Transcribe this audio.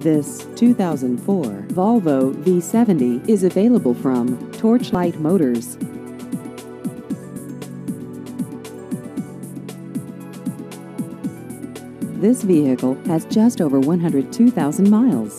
This 2004 Volvo V70 is available from Torchlight Motors. This vehicle has just over 102,000 miles.